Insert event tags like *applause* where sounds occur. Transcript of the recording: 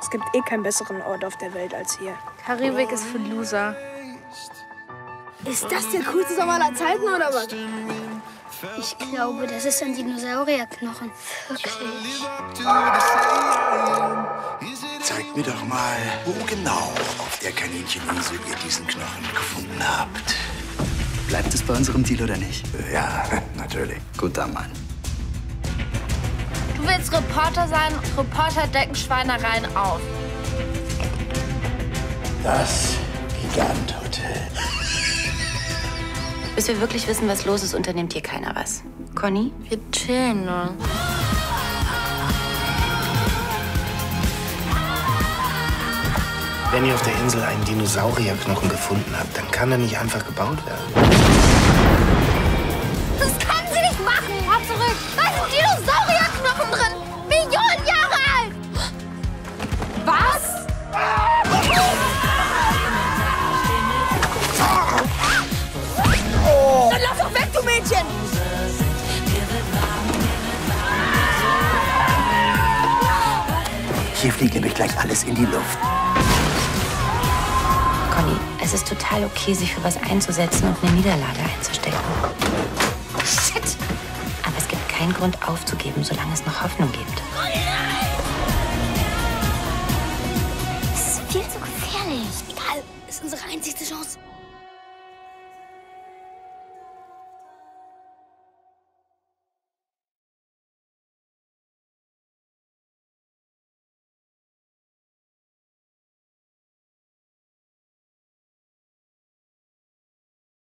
Es gibt eh keinen besseren Ort auf der Welt als hier. Karibik ist für Loser. Ist das der coolste Sommer aller Zeiten oder was? Ich glaube, das ist ein Dinosaurierknochen. Wirklich. Zeigt mir doch mal, wo genau auf der Kanincheninsel ihr diesen Knochen gefunden habt. Bleibt es bei unserem Deal oder nicht? Ja, *laughs* natürlich. Guter Mann. Willst Reporter sein? Reporter decken Schweinereien auf. Das Gigant-Hotel. Bis wir wirklich wissen, was los ist, unternimmt hier keiner was. Conny? Wir chillen nur. Wenn ihr auf der Insel einen Dinosaurierknochen gefunden habt, dann kann er nicht einfach gebaut werden. Das kann Mädchen! Hier fliegt nämlich gleich alles in die Luft. Conny, es ist total okay, sich für was einzusetzen und eine Niederlage einzustecken. Shit! Aber es gibt keinen Grund aufzugeben, solange es noch Hoffnung gibt. Das ist viel zu gefährlich. Egal, ist unsere einzigste Chance.